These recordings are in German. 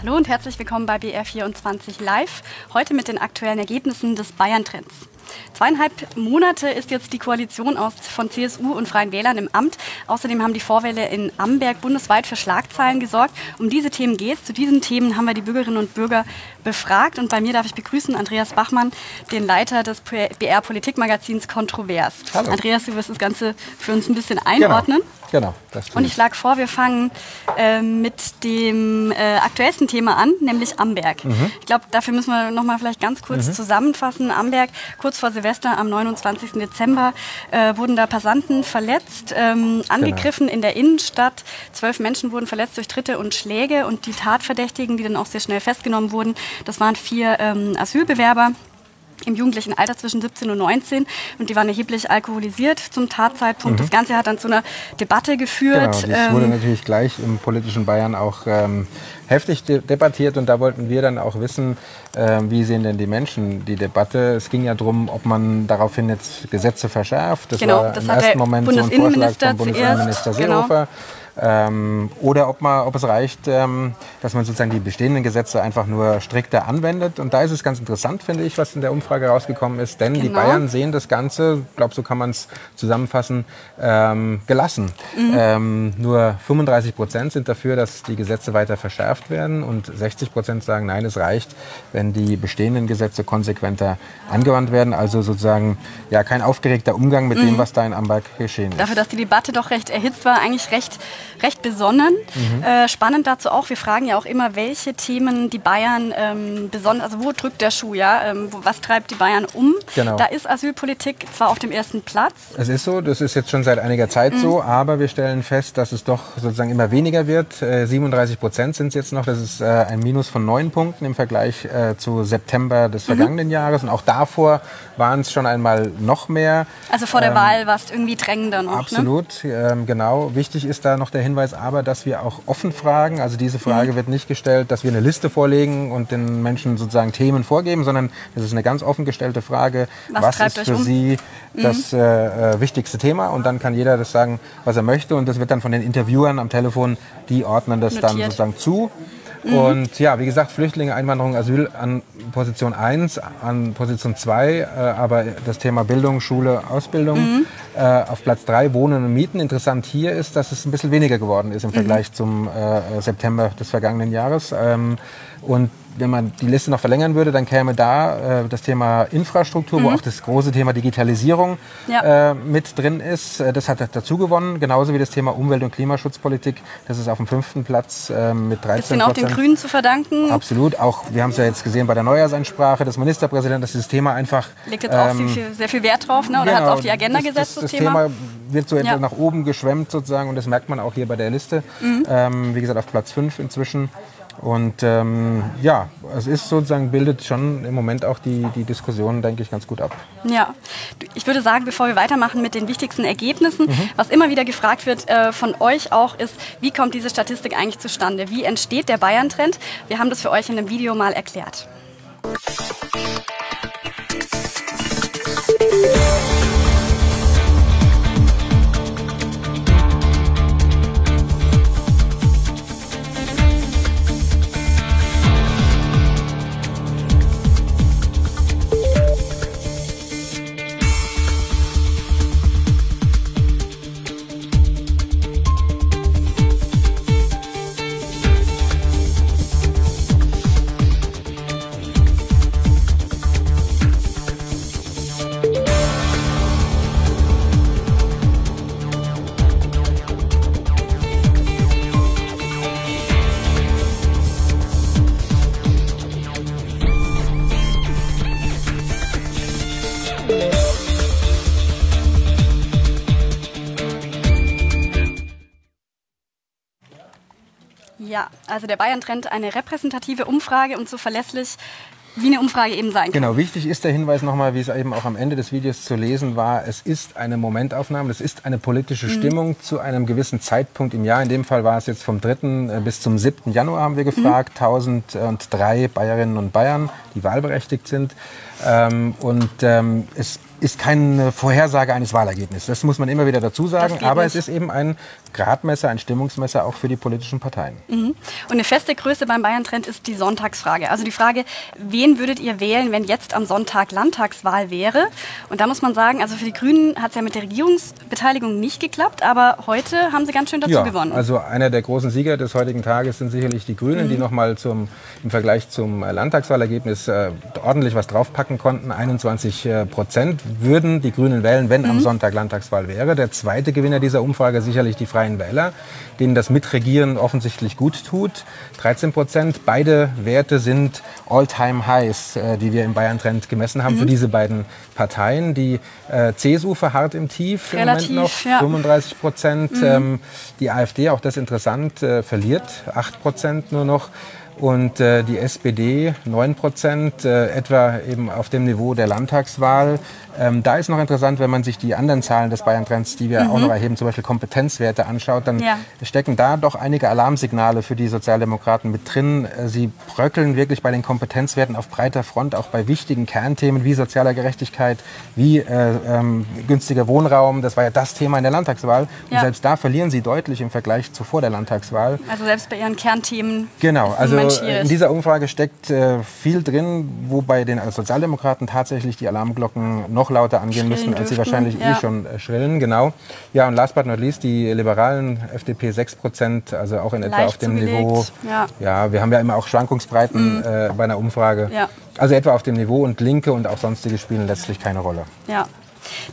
Hallo und herzlich willkommen bei BR24 Live. Heute mit den aktuellen Ergebnissen des Bayern-Trends. Zweieinhalb Monate ist jetzt die Koalition aus, von CSU und Freien Wählern im Amt. Außerdem haben die Vorwähler in Amberg bundesweit für Schlagzeilen gesorgt. Um diese Themen geht es. Zu diesen Themen haben wir die Bürgerinnen und Bürger befragt. Und bei mir darf ich begrüßen Andreas Bachmann, den Leiter des BR-Politikmagazins Kontrovers. Hallo. Andreas, du wirst das Ganze für uns ein bisschen einordnen. Genau. Genau. und ich schlage vor, wir fangen äh, mit dem äh, aktuellsten Thema an, nämlich Amberg. Mhm. Ich glaube, dafür müssen wir noch mal vielleicht ganz kurz mhm. zusammenfassen. Amberg, kurz vor Silvester am 29. Dezember äh, wurden da Passanten verletzt, ähm, angegriffen genau. in der Innenstadt. Zwölf Menschen wurden verletzt durch Tritte und Schläge und die Tatverdächtigen, die dann auch sehr schnell festgenommen wurden, das waren vier ähm, Asylbewerber im jugendlichen Alter zwischen 17 und 19 und die waren erheblich alkoholisiert zum Tatzeitpunkt. Mhm. Das Ganze hat dann zu einer Debatte geführt. Genau, das ähm, wurde natürlich gleich im politischen Bayern auch ähm, heftig de debattiert und da wollten wir dann auch wissen, äh, wie sehen denn die Menschen die Debatte. Es ging ja darum, ob man daraufhin jetzt Gesetze verschärft. Das genau, war das im ersten Moment so ein Vorschlag vom Bundesinnenminister genau. Seehofer. Genau. Ähm, oder ob, man, ob es reicht, ähm, dass man sozusagen die bestehenden Gesetze einfach nur strikter anwendet. Und da ist es ganz interessant, finde ich, was in der Umfrage rausgekommen ist. Denn genau. die Bayern sehen das Ganze, ich glaube, so kann man es zusammenfassen, ähm, gelassen. Mhm. Ähm, nur 35 Prozent sind dafür, dass die Gesetze weiter verschärft werden. Und 60 Prozent sagen, nein, es reicht, wenn die bestehenden Gesetze konsequenter angewandt werden. Also sozusagen ja, kein aufgeregter Umgang mit mhm. dem, was da in Amberg geschehen ist. Dafür, dass die Debatte doch recht erhitzt war, eigentlich recht recht besonnen. Mhm. Äh, spannend dazu auch, wir fragen ja auch immer, welche Themen die Bayern ähm, besonders, also wo drückt der Schuh, ja? Ähm, wo, was treibt die Bayern um? Genau. Da ist Asylpolitik zwar auf dem ersten Platz. Es ist so, das ist jetzt schon seit einiger Zeit mhm. so, aber wir stellen fest, dass es doch sozusagen immer weniger wird. Äh, 37 Prozent sind es jetzt noch, das ist äh, ein Minus von neun Punkten im Vergleich äh, zu September des mhm. vergangenen mhm. Jahres. Und auch davor waren es schon einmal noch mehr. Also vor der ähm, Wahl war es irgendwie drängender noch. Ne? Absolut, ne? genau. Wichtig ist da noch der Hinweis aber, dass wir auch offen fragen. Also diese Frage mhm. wird nicht gestellt, dass wir eine Liste vorlegen und den Menschen sozusagen Themen vorgeben, sondern das ist eine ganz offen gestellte Frage. Was, was ist für um? Sie mhm. das äh, äh, wichtigste Thema? Und dann kann jeder das sagen, was er möchte. Und das wird dann von den Interviewern am Telefon, die ordnen das Notiert. dann sozusagen zu. Mhm. Und ja, wie gesagt, Flüchtlinge, Einwanderung, Asyl an Position 1, an Position 2, äh, aber das Thema Bildung, Schule, Ausbildung mhm. Äh, auf Platz 3, Wohnen und Mieten. Interessant hier ist, dass es ein bisschen weniger geworden ist im mhm. Vergleich zum äh, September des vergangenen Jahres. Ähm, und wenn man die Liste noch verlängern würde, dann käme da äh, das Thema Infrastruktur, mhm. wo auch das große Thema Digitalisierung ja. äh, mit drin ist. Äh, das hat dazu gewonnen, genauso wie das Thema Umwelt- und Klimaschutzpolitik. Das ist auf dem fünften Platz äh, mit 13 Ist den auch den Grünen zu verdanken? Absolut. Auch wir haben es ja jetzt gesehen bei der Neujahrsansprache des Ministerpräsidenten, dass dieses Thema einfach legt jetzt auch ähm, viel, sehr viel Wert drauf, ne? oder genau, hat es auf die Agenda das, gesetzt? Das, das, das Thema? Thema wird so ja. nach oben geschwemmt sozusagen und das merkt man auch hier bei der Liste. Mhm. Ähm, wie gesagt auf Platz 5 inzwischen. Und ähm, ja, es ist sozusagen, bildet schon im Moment auch die, die Diskussion, denke ich, ganz gut ab. Ja, ich würde sagen, bevor wir weitermachen mit den wichtigsten Ergebnissen, mhm. was immer wieder gefragt wird äh, von euch auch, ist, wie kommt diese Statistik eigentlich zustande? Wie entsteht der Bayern-Trend? Wir haben das für euch in einem Video mal erklärt. Ja, also der Bayern-Trend eine repräsentative Umfrage und so verlässlich wie eine Umfrage eben sein kann. Genau, wichtig ist der Hinweis nochmal, wie es eben auch am Ende des Videos zu lesen war, es ist eine Momentaufnahme, es ist eine politische mhm. Stimmung zu einem gewissen Zeitpunkt im Jahr. In dem Fall war es jetzt vom 3. Äh, bis zum 7. Januar haben wir gefragt, mhm. 1003 Bayerinnen und Bayern, die wahlberechtigt sind. Ähm, und ähm, es ist keine Vorhersage eines Wahlergebnisses. Das muss man immer wieder dazu sagen. Aber nicht. es ist eben ein Gradmesser, ein Stimmungsmesser auch für die politischen Parteien. Mhm. Und eine feste Größe beim Bayern-Trend ist die Sonntagsfrage. Also die Frage, wen würdet ihr wählen, wenn jetzt am Sonntag Landtagswahl wäre? Und da muss man sagen, also für die Grünen hat es ja mit der Regierungsbeteiligung nicht geklappt, aber heute haben sie ganz schön dazu ja, gewonnen. Also einer der großen Sieger des heutigen Tages sind sicherlich die Grünen, mhm. die nochmal im Vergleich zum Landtagswahlergebnis äh, ordentlich was draufpacken konnten. 21 äh, Prozent würden die Grünen wählen, wenn mhm. am Sonntag Landtagswahl wäre. Der zweite Gewinner dieser Umfrage sicherlich die Freien Wähler, denen das Mitregieren offensichtlich gut tut. 13 Prozent. Beide Werte sind All-Time-Highs, äh, die wir im Bayern-Trend gemessen haben mhm. für diese beiden Parteien. Die äh, CSU verharrt im Tief Relativ, im Moment noch, ja. 35 Prozent. Mhm. Ähm, die AfD, auch das interessant, äh, verliert 8 Prozent nur noch und äh, die SPD 9 Prozent, äh, etwa eben auf dem Niveau der Landtagswahl. Ähm, da ist noch interessant, wenn man sich die anderen Zahlen des Bayern-Trends, die wir mhm. auch noch erheben, zum Beispiel Kompetenzwerte anschaut, dann ja. stecken da doch einige Alarmsignale für die Sozialdemokraten mit drin. Äh, sie bröckeln wirklich bei den Kompetenzwerten auf breiter Front, auch bei wichtigen Kernthemen wie sozialer Gerechtigkeit, wie äh, ähm, günstiger Wohnraum. Das war ja das Thema in der Landtagswahl. Ja. Und selbst da verlieren sie deutlich im Vergleich zu vor der Landtagswahl. Also selbst bei ihren Kernthemen. Genau, also in dieser Umfrage steckt äh, viel drin, wo bei den Sozialdemokraten tatsächlich die Alarmglocken noch lauter angehen müssen, als sie wahrscheinlich eh ja. eh schon äh, schrillen. Genau. Ja, und last but not least, die Liberalen, FDP 6 Prozent, also auch in etwa Leicht auf dem zugelegt. Niveau. Ja. ja, wir haben ja immer auch Schwankungsbreiten mhm. äh, bei einer Umfrage. Ja. Also etwa auf dem Niveau und Linke und auch sonstige spielen letztlich keine Rolle. Ja.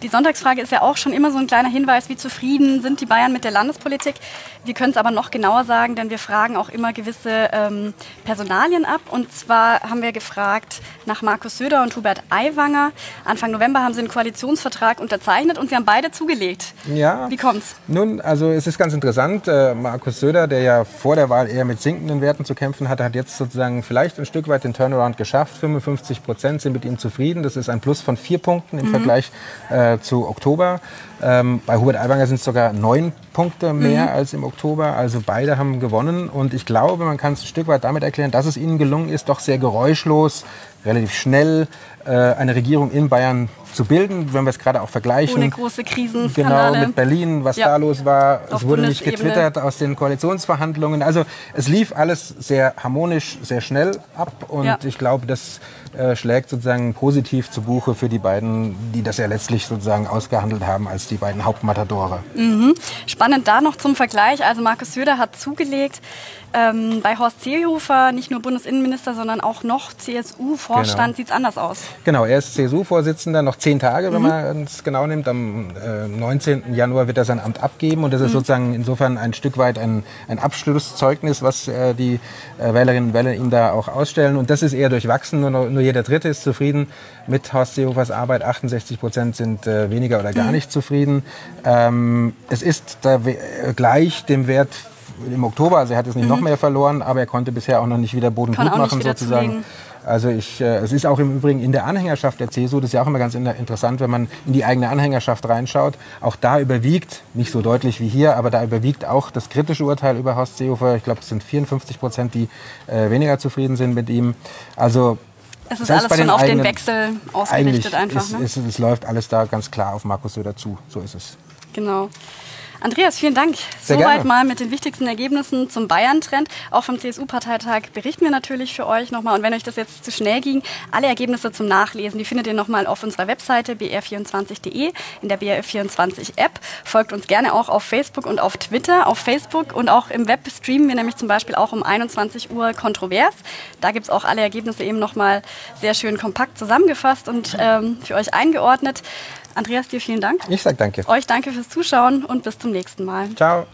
Die Sonntagsfrage ist ja auch schon immer so ein kleiner Hinweis, wie zufrieden sind die Bayern mit der Landespolitik. Wir können es aber noch genauer sagen, denn wir fragen auch immer gewisse ähm, Personalien ab. Und zwar haben wir gefragt nach Markus Söder und Hubert Aiwanger. Anfang November haben sie einen Koalitionsvertrag unterzeichnet und sie haben beide zugelegt. Ja. Wie kommt's? Nun, also es ist ganz interessant. Äh, Markus Söder, der ja vor der Wahl eher mit sinkenden Werten zu kämpfen hatte, hat jetzt sozusagen vielleicht ein Stück weit den Turnaround geschafft. 55 Prozent sind mit ihm zufrieden. Das ist ein Plus von vier Punkten im mhm. Vergleich äh, zu Oktober. Ähm, bei Hubert Aiwanger sind es sogar neun Punkte mehr mhm. als im Oktober. Also beide haben gewonnen. Und ich glaube, man kann es ein Stück weit damit erklären, dass es ihnen gelungen ist, doch sehr geräuschlos, relativ schnell äh, eine Regierung in Bayern zu bilden, wenn wir es gerade auch vergleichen. Ohne große Krisen. Genau, mit Berlin, was ja. da los war. Auf es wurde nicht getwittert aus den Koalitionsverhandlungen. Also es lief alles sehr harmonisch, sehr schnell ab und ja. ich glaube, das äh, schlägt sozusagen positiv zu Buche für die beiden, die das ja letztlich sozusagen ausgehandelt haben als die beiden Hauptmatadore. Mhm. Spannend da noch zum Vergleich. Also Markus Söder hat zugelegt, ähm, bei Horst Seehofer nicht nur Bundesinnenminister, sondern auch noch CSU-Vorstand genau. sieht es anders aus. Genau, er ist CSU-Vorsitzender, noch zehn Tage, wenn mhm. man es genau nimmt. Am äh, 19. Januar wird er sein Amt abgeben und das ist mhm. sozusagen insofern ein Stück weit ein, ein Abschlusszeugnis, was äh, die äh, Wählerinnen und Wähler ihm da auch ausstellen. Und das ist eher durchwachsen, nur, nur jeder Dritte ist zufrieden mit Horst Seehofers Arbeit. 68 Prozent sind äh, weniger oder gar mhm. nicht zufrieden. Ähm, es ist da gleich dem Wert im Oktober, also er hat es nicht mhm. noch mehr verloren, aber er konnte bisher auch noch nicht wieder Boden Kann gut machen sozusagen. Zulegen. Also ich, äh, es ist auch im Übrigen in der Anhängerschaft der CSU, das ist ja auch immer ganz interessant, wenn man in die eigene Anhängerschaft reinschaut. Auch da überwiegt, nicht so deutlich wie hier, aber da überwiegt auch das kritische Urteil über Horst Seehofer. Ich glaube, es sind 54 Prozent, die äh, weniger zufrieden sind mit ihm. Also es ist alles schon auf den Wechsel ausgerichtet einfach. Ist, ne? ist, es läuft alles da ganz klar auf Markus Söder zu. So ist es. Genau. Andreas, vielen Dank. Sehr Soweit gerne. mal mit den wichtigsten Ergebnissen zum Bayern-Trend. Auch vom CSU-Parteitag berichten wir natürlich für euch nochmal. Und wenn euch das jetzt zu schnell ging, alle Ergebnisse zum Nachlesen, die findet ihr nochmal auf unserer Webseite br24.de in der BR24-App. Folgt uns gerne auch auf Facebook und auf Twitter. Auf Facebook und auch im Web streamen wir nämlich zum Beispiel auch um 21 Uhr kontrovers. Da gibt es auch alle Ergebnisse eben nochmal sehr schön kompakt zusammengefasst und ähm, für euch eingeordnet. Andreas, dir vielen Dank. Ich sage danke. Euch danke fürs Zuschauen und bis zum nächsten Mal. Ciao.